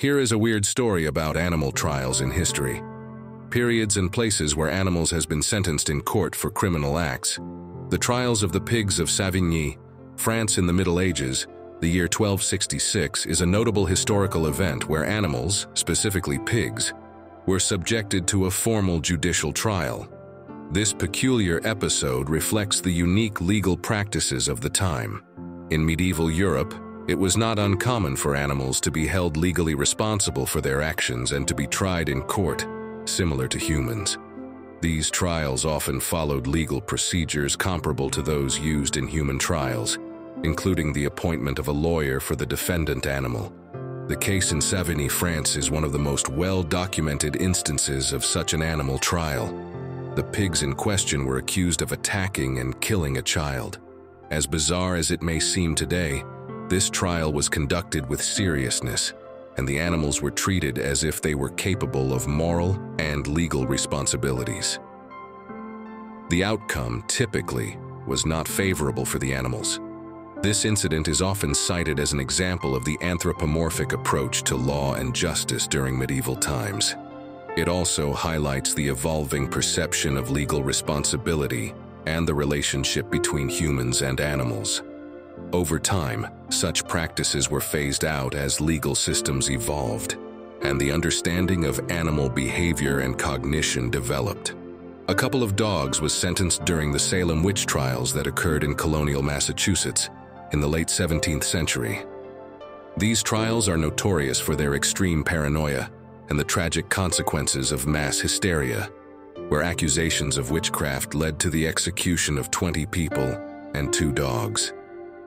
Here is a weird story about animal trials in history. Periods and places where animals has been sentenced in court for criminal acts. The trials of the pigs of Savigny, France in the Middle Ages, the year 1266 is a notable historical event where animals, specifically pigs, were subjected to a formal judicial trial. This peculiar episode reflects the unique legal practices of the time. In medieval Europe, it was not uncommon for animals to be held legally responsible for their actions and to be tried in court, similar to humans. These trials often followed legal procedures comparable to those used in human trials, including the appointment of a lawyer for the defendant animal. The case in Savigny, France is one of the most well-documented instances of such an animal trial. The pigs in question were accused of attacking and killing a child. As bizarre as it may seem today, this trial was conducted with seriousness, and the animals were treated as if they were capable of moral and legal responsibilities. The outcome, typically, was not favorable for the animals. This incident is often cited as an example of the anthropomorphic approach to law and justice during medieval times. It also highlights the evolving perception of legal responsibility and the relationship between humans and animals. Over time, such practices were phased out as legal systems evolved, and the understanding of animal behavior and cognition developed. A couple of dogs was sentenced during the Salem witch trials that occurred in colonial Massachusetts in the late 17th century. These trials are notorious for their extreme paranoia and the tragic consequences of mass hysteria, where accusations of witchcraft led to the execution of 20 people and two dogs.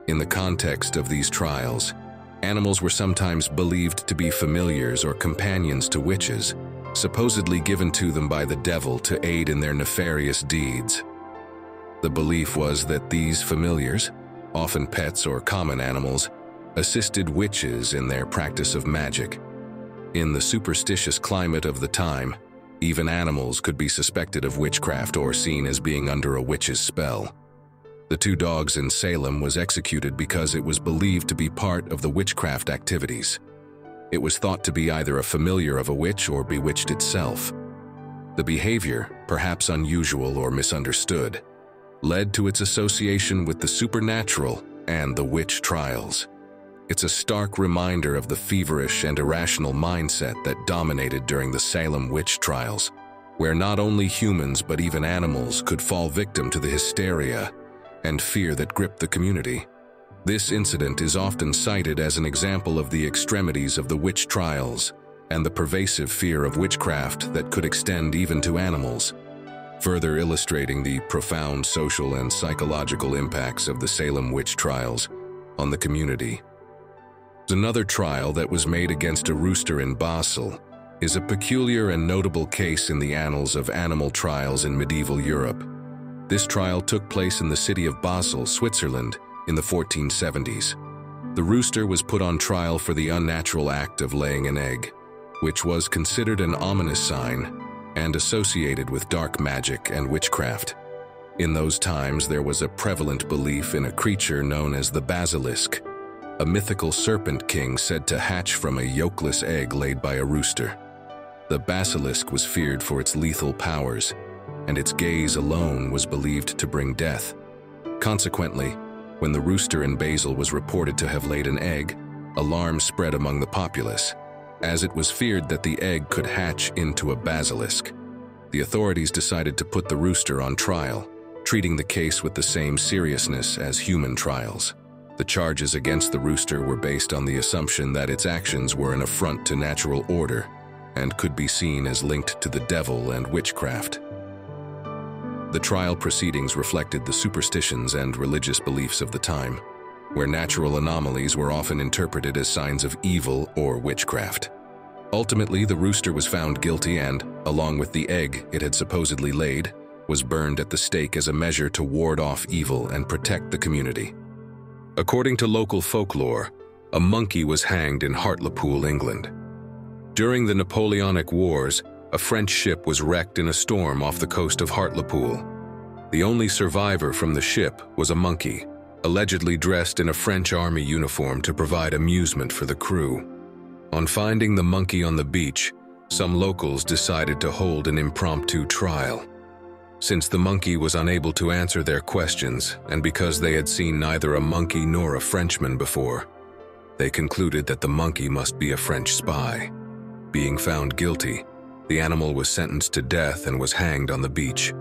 In the context of these trials, animals were sometimes believed to be familiars or companions to witches, supposedly given to them by the devil to aid in their nefarious deeds. The belief was that these familiars, often pets or common animals, assisted witches in their practice of magic. In the superstitious climate of the time, even animals could be suspected of witchcraft or seen as being under a witch's spell. The two dogs in Salem was executed because it was believed to be part of the witchcraft activities. It was thought to be either a familiar of a witch or bewitched itself. The behavior, perhaps unusual or misunderstood, led to its association with the supernatural and the witch trials. It's a stark reminder of the feverish and irrational mindset that dominated during the Salem witch trials, where not only humans but even animals could fall victim to the hysteria and fear that gripped the community. This incident is often cited as an example of the extremities of the witch trials and the pervasive fear of witchcraft that could extend even to animals, further illustrating the profound social and psychological impacts of the Salem witch trials on the community. Another trial that was made against a rooster in Basel is a peculiar and notable case in the annals of animal trials in medieval Europe. This trial took place in the city of Basel, Switzerland, in the 1470s. The rooster was put on trial for the unnatural act of laying an egg, which was considered an ominous sign and associated with dark magic and witchcraft. In those times, there was a prevalent belief in a creature known as the basilisk, a mythical serpent king said to hatch from a yolkless egg laid by a rooster. The basilisk was feared for its lethal powers, and its gaze alone was believed to bring death. Consequently, when the rooster in Basel was reported to have laid an egg, alarm spread among the populace, as it was feared that the egg could hatch into a basilisk. The authorities decided to put the rooster on trial, treating the case with the same seriousness as human trials. The charges against the rooster were based on the assumption that its actions were an affront to natural order and could be seen as linked to the devil and witchcraft. The trial proceedings reflected the superstitions and religious beliefs of the time, where natural anomalies were often interpreted as signs of evil or witchcraft. Ultimately, the rooster was found guilty and, along with the egg it had supposedly laid, was burned at the stake as a measure to ward off evil and protect the community. According to local folklore, a monkey was hanged in Hartlepool, England. During the Napoleonic Wars, a French ship was wrecked in a storm off the coast of Hartlepool. The only survivor from the ship was a monkey, allegedly dressed in a French army uniform to provide amusement for the crew. On finding the monkey on the beach, some locals decided to hold an impromptu trial. Since the monkey was unable to answer their questions, and because they had seen neither a monkey nor a Frenchman before, they concluded that the monkey must be a French spy. Being found guilty, the animal was sentenced to death and was hanged on the beach.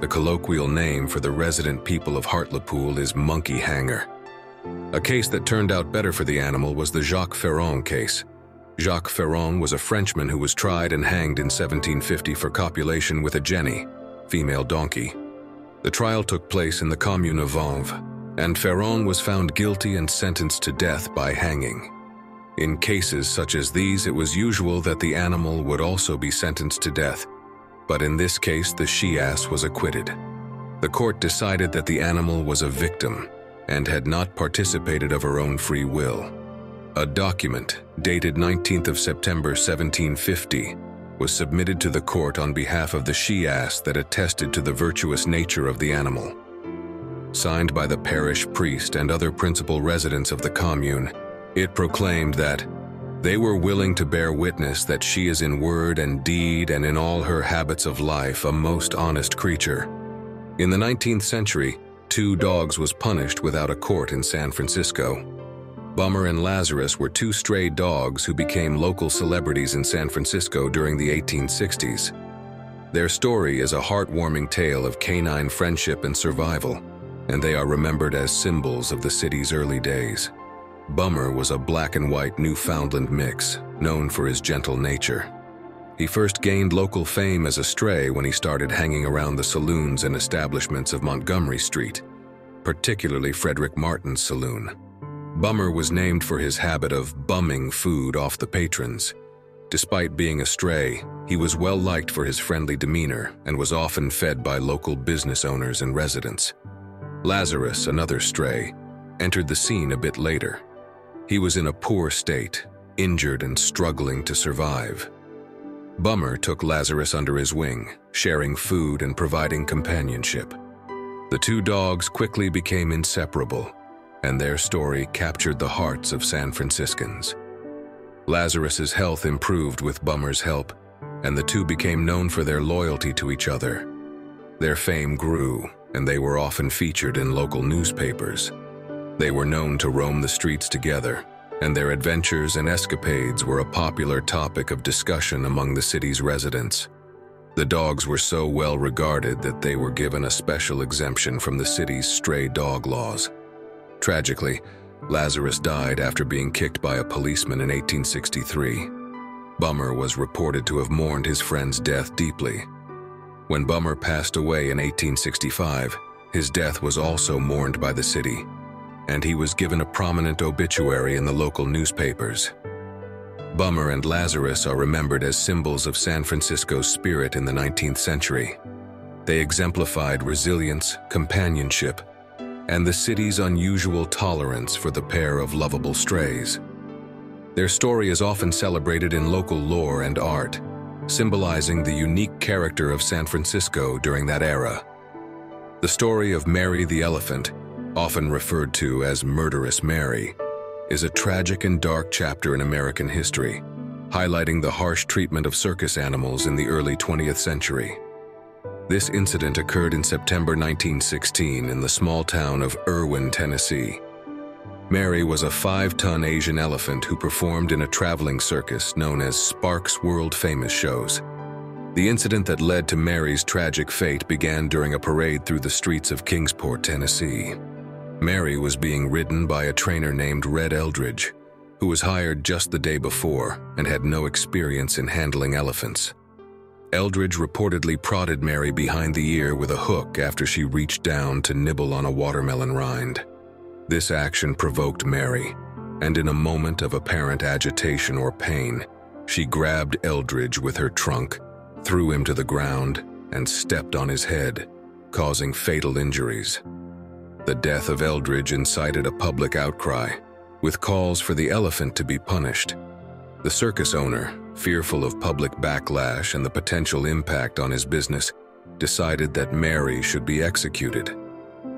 The colloquial name for the resident people of Hartlepool is monkey hanger. A case that turned out better for the animal was the Jacques Ferron case. Jacques Ferron was a Frenchman who was tried and hanged in 1750 for copulation with a jenny, female donkey. The trial took place in the commune of Vanves, and Ferron was found guilty and sentenced to death by hanging. In cases such as these, it was usual that the animal would also be sentenced to death, but in this case, the she-ass was acquitted. The court decided that the animal was a victim and had not participated of her own free will. A document, dated 19th of September 1750, was submitted to the court on behalf of the she-ass that attested to the virtuous nature of the animal. Signed by the parish priest and other principal residents of the commune, it proclaimed that they were willing to bear witness that she is in word and deed and in all her habits of life a most honest creature. In the 19th century, two dogs was punished without a court in San Francisco. Bummer and Lazarus were two stray dogs who became local celebrities in San Francisco during the 1860s. Their story is a heartwarming tale of canine friendship and survival, and they are remembered as symbols of the city's early days. Bummer was a black and white Newfoundland mix, known for his gentle nature. He first gained local fame as a stray when he started hanging around the saloons and establishments of Montgomery Street, particularly Frederick Martin's saloon. Bummer was named for his habit of bumming food off the patrons. Despite being a stray, he was well liked for his friendly demeanor and was often fed by local business owners and residents. Lazarus, another stray, entered the scene a bit later. He was in a poor state, injured and struggling to survive. Bummer took Lazarus under his wing, sharing food and providing companionship. The two dogs quickly became inseparable, and their story captured the hearts of San Franciscans. Lazarus's health improved with Bummer's help, and the two became known for their loyalty to each other. Their fame grew, and they were often featured in local newspapers. They were known to roam the streets together, and their adventures and escapades were a popular topic of discussion among the city's residents. The dogs were so well regarded that they were given a special exemption from the city's stray dog laws. Tragically, Lazarus died after being kicked by a policeman in 1863. Bummer was reported to have mourned his friend's death deeply. When Bummer passed away in 1865, his death was also mourned by the city and he was given a prominent obituary in the local newspapers. Bummer and Lazarus are remembered as symbols of San Francisco's spirit in the 19th century. They exemplified resilience, companionship, and the city's unusual tolerance for the pair of lovable strays. Their story is often celebrated in local lore and art, symbolizing the unique character of San Francisco during that era. The story of Mary the Elephant often referred to as Murderous Mary, is a tragic and dark chapter in American history, highlighting the harsh treatment of circus animals in the early 20th century. This incident occurred in September 1916 in the small town of Erwin, Tennessee. Mary was a five-ton Asian elephant who performed in a traveling circus known as Sparks World Famous Shows. The incident that led to Mary's tragic fate began during a parade through the streets of Kingsport, Tennessee. Mary was being ridden by a trainer named Red Eldridge, who was hired just the day before and had no experience in handling elephants. Eldridge reportedly prodded Mary behind the ear with a hook after she reached down to nibble on a watermelon rind. This action provoked Mary, and in a moment of apparent agitation or pain, she grabbed Eldridge with her trunk, threw him to the ground, and stepped on his head, causing fatal injuries. The death of Eldridge incited a public outcry, with calls for the elephant to be punished. The circus owner, fearful of public backlash and the potential impact on his business, decided that Mary should be executed.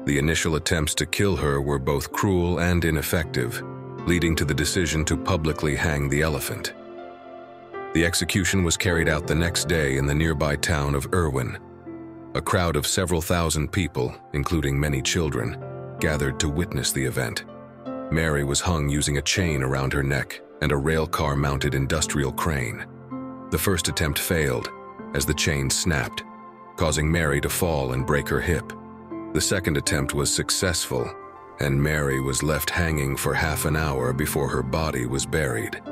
The initial attempts to kill her were both cruel and ineffective, leading to the decision to publicly hang the elephant. The execution was carried out the next day in the nearby town of Erwin. A crowd of several thousand people, including many children, gathered to witness the event. Mary was hung using a chain around her neck and a railcar-mounted industrial crane. The first attempt failed, as the chain snapped, causing Mary to fall and break her hip. The second attempt was successful, and Mary was left hanging for half an hour before her body was buried.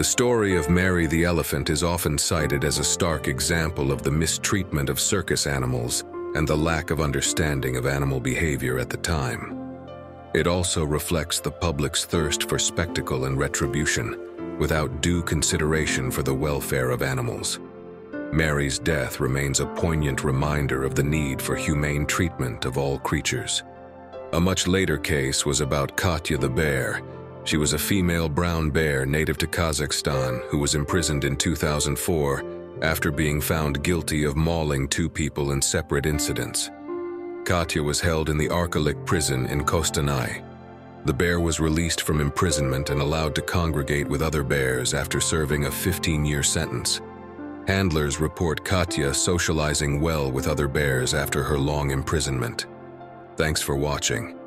The story of Mary the elephant is often cited as a stark example of the mistreatment of circus animals and the lack of understanding of animal behavior at the time. It also reflects the public's thirst for spectacle and retribution, without due consideration for the welfare of animals. Mary's death remains a poignant reminder of the need for humane treatment of all creatures. A much later case was about Katya the bear. She was a female brown bear native to Kazakhstan who was imprisoned in 2004 after being found guilty of mauling two people in separate incidents. Katya was held in the Arkalik prison in Kostanay. The bear was released from imprisonment and allowed to congregate with other bears after serving a 15-year sentence. Handlers report Katya socializing well with other bears after her long imprisonment. Thanks for watching.